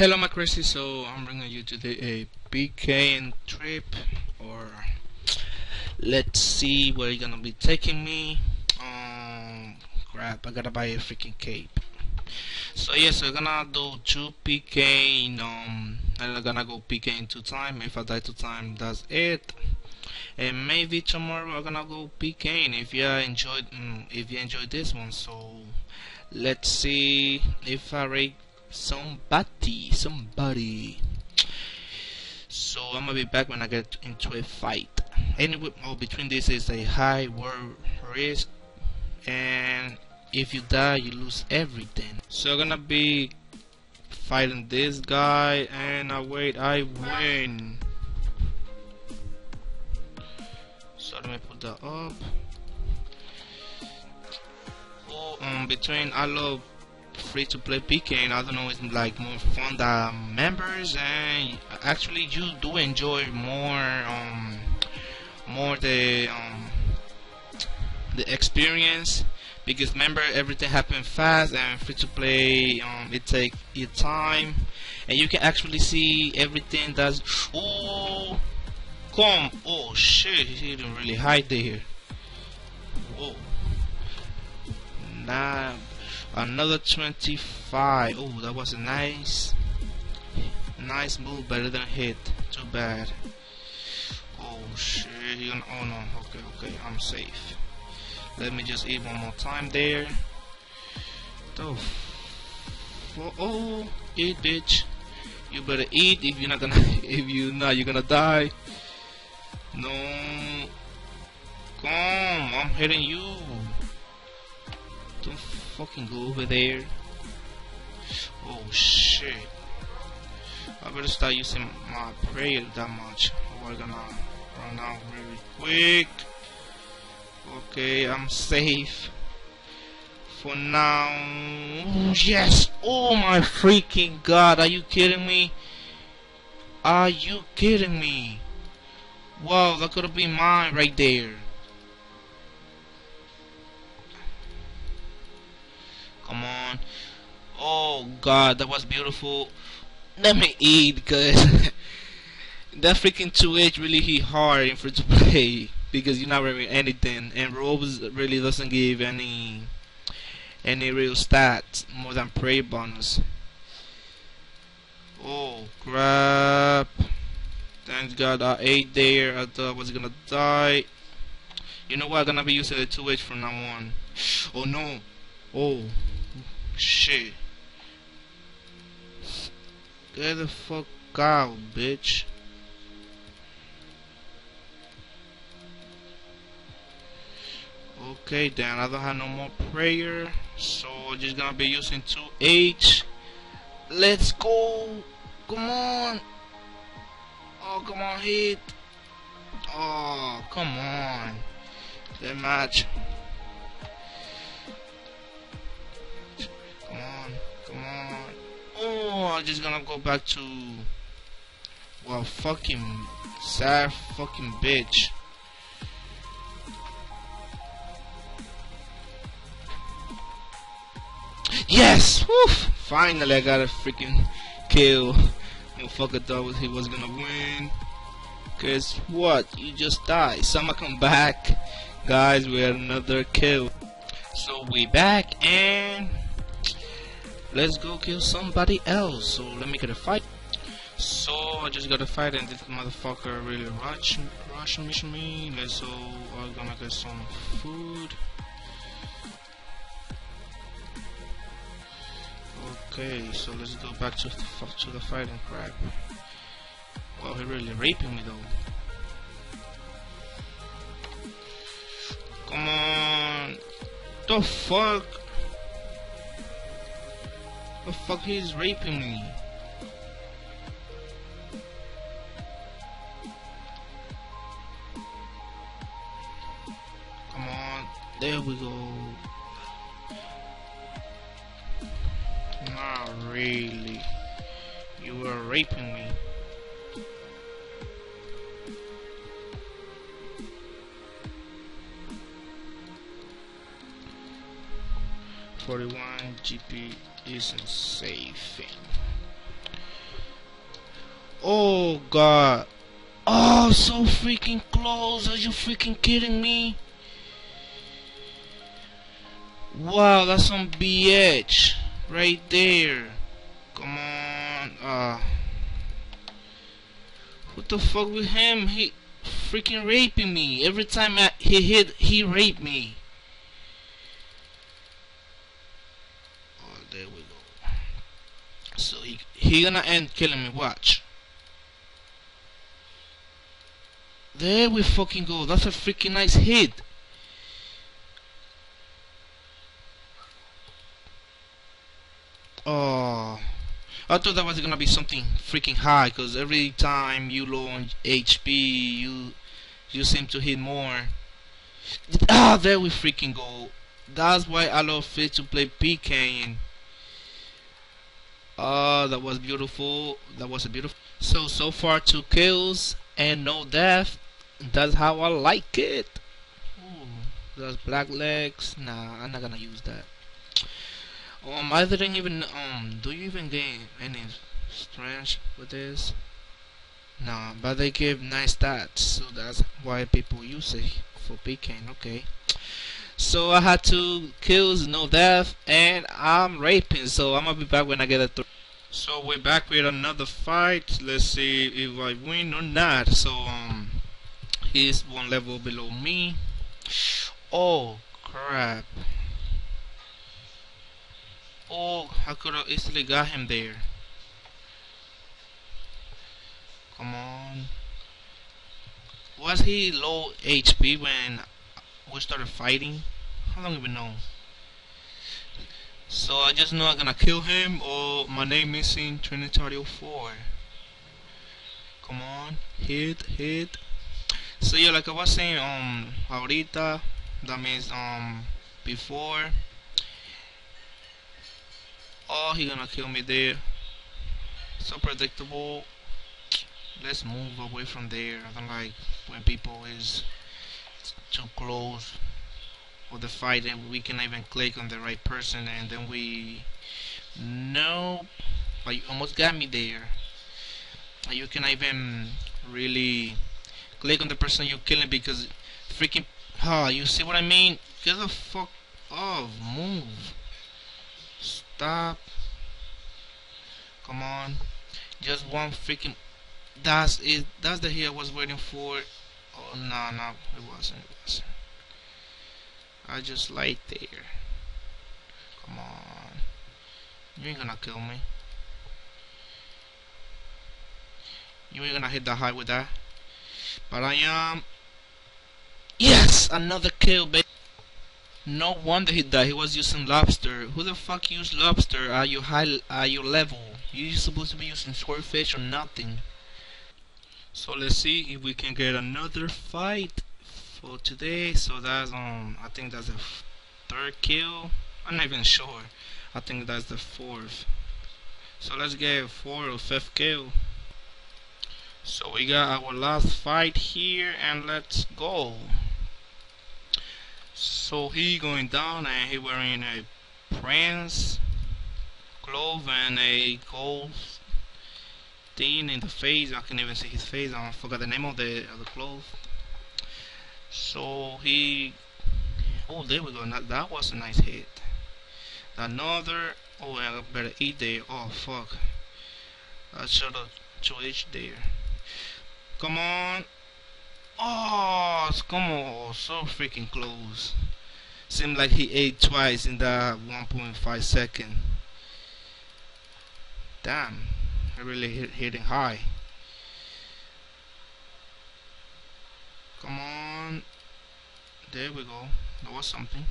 Hello my crazy, so I'm bringing you today a PKing trip or let's see where you're gonna be taking me. Um crap, I gotta buy a freaking cape. So yes, we're gonna do two PK um I'm gonna go PK in two time. If I die two time that's it. And maybe tomorrow we're gonna go PK if you enjoyed mm, if you enjoyed this one so let's see if I rate somebody somebody. So I'm gonna be back when I get into a fight. Anyway oh, between this is a high war risk. And if you die you lose everything. So I'm gonna be fighting this guy. And I wait I win. So let me put that up. Oh um between I love free to play and I don't know it's like more fun than members. And actually you do enjoy more um more the um the experience because remember everything happens fast and free to play um it take your time. And you can actually see everything that's oh come oh shit he didn't really hide there whoa. Nah another 25 oh that was a nice nice move better than hit. Too bad. Oh shit oh no. Okay okay I'm safe. Let me just eat one more time there. Oh, oh eat bitch. You better eat if you're not gonna if you not you're gonna die. No. Come I'm hitting you. Don't fucking go over there. Oh shit. I better start using my prayer that much. Oh, We're gonna run out really quick. Okay, I'm safe. For now. Yes! Oh my freaking god, are you kidding me? Are you kidding me? Wow, that could have been mine right there. On. Oh god, that was beautiful. Let me eat because that freaking 2H really hit hard in free to play because you're not wearing anything and robes really doesn't give any any real stats more than prayer bonus. Oh crap. Thank god I ate there. I thought I was gonna die. You know what? I'm gonna be using the 2H from now on. Oh no. Oh. Shit. Get the fuck out, bitch. Okay, then I don't have no more prayer, so I'm just gonna be using 2H. Let's go! Come on! Oh, come on, hit! Oh, come on! That match. I'm just gonna go back to well fucking sad fucking bitch. Yes! Woo! Finally I got a freaking kill. Motherfucker thought he was gonna win. Cause what? You just died. Someone come back. Guys, we had another kill. So we back and let's go kill somebody else. So let me get a fight. So I just got a fight and this motherfucker really rush rush me let's go. I'm gonna get some food. Okay so let's go back to the, to the fighting crap. Well he really raping me though. Come on. The fuck the fuck he's raping me? Come on, there we go. Not really. You were raping me. Forty-one GP isn't safe. Oh god. Oh, so freaking close. Are you freaking kidding me? Wow, that's some BH right there. Come on. Uh, what the fuck with him? He freaking raping me. Every time I, he hit, he raped me. Oh, there we go. So he he gonna end killing me. Watch. There we fucking go. That's a freaking nice hit. Oh. I thought that was gonna be something freaking high because every time you on HP you you seem to hit more ah there we freaking go that's why I love fit to play PK and oh that was beautiful. That was a beautiful. So so far two kills and no death. That's how I like it. Ooh, those black legs. Nah I'm not gonna use that. Um, I didn't even, um, do you even gain any strength with this? No, but they give nice stats, so that's why people use it for picking, okay. So I had two kills, no death, and I'm raping, so I'm gonna be back when I get a th So we're back with another fight, let's see if I win or not. So, um, he's one level below me. Oh, crap. Oh, I could have easily got him there. Come on. Was he low HP when we started fighting? How long have we know. So I just know I'm gonna kill him or my name missing Trinitario 4. Come on, hit, hit. So yeah, like I was saying, um, ahorita, that means um, before Oh, he gonna kill me there. So predictable. Let's move away from there. I don't like when people is too close with the fight and we can even click on the right person and then we no but you almost got me there you can even really click on the person you're killing because freaking oh you see what I mean get the fuck off move Stop. Come on. Just one freaking. That's it. That's the hit I was waiting for. Oh no, no, it wasn't. It wasn't. I just laid there. Come on. You ain't gonna kill me. You ain't gonna hit that high with that. But I am. Yes! Another kill, baby. No wonder he died. He was using lobster. Who the fuck used lobster at your high at your level? You're supposed to be using swordfish or nothing. So let's see if we can get another fight for today. So that's um I think that's the third kill. I'm not even sure. I think that's the fourth. So let's get a fourth or fifth kill. So we got our last fight here and let's go. So he going down and he wearing a Prince glove and a gold thing in the face. I can't even see his face. I forgot the name of the of the clothes. So he oh there we go. That, that was a nice hit. Another oh I better eat there. Oh fuck. I should have 2H there. Come on. Oh, come on, so freaking close. Seemed like he ate twice in that 1.5 second. Damn, I really hit hitting high. Come on. There we go. That was something.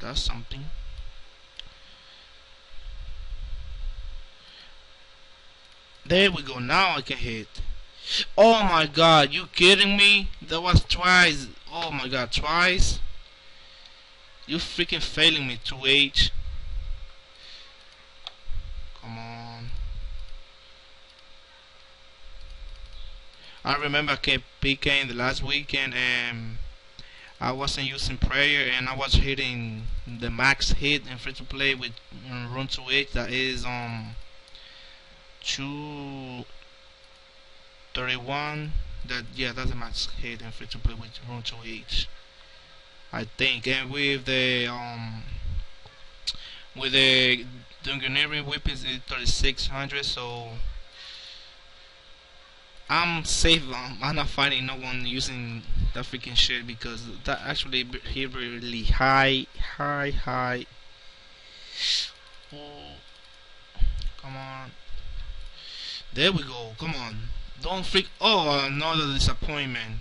That's something. There we go. Now I can hit. Oh my god, you kidding me? That was twice. Oh my god, twice? You freaking failing me, 2H. Come on. I remember I kept PKing the last weekend and I wasn't using prayer and I was hitting the max hit in free to play with um, rune 2H that is um two 31 that yeah that's the max hit and free to play with rune 2H I think. And with the um with the Dungeoneering weapons is 3600 so I'm safe. Um, I'm not fighting no one using that freaking shit because that actually hit really high high high. Oh come on. There we go. Come on. Don't freak. Oh another disappointment.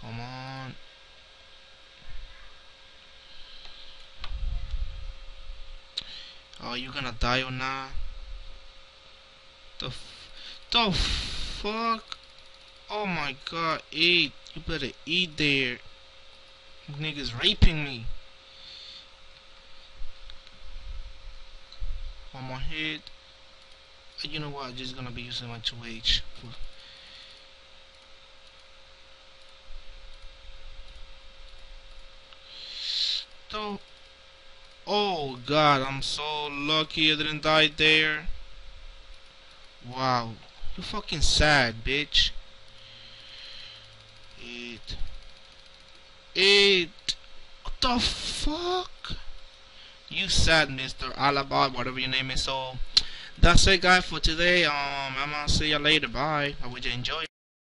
Come on Oh, you gonna die or not? The the fuck? Oh my god, eat. You better eat there. Niggas raping me. On my head. You know what? I'm just gonna be using my 2H. So Oh god, I'm so lucky I didn't die there. Wow. You fucking sad, bitch. It. It. What the fuck? You sad, Mr. Alaba, whatever your name is. So, that's it, guys, for today. Um, I'm gonna see you later. Bye. I hope you enjoy.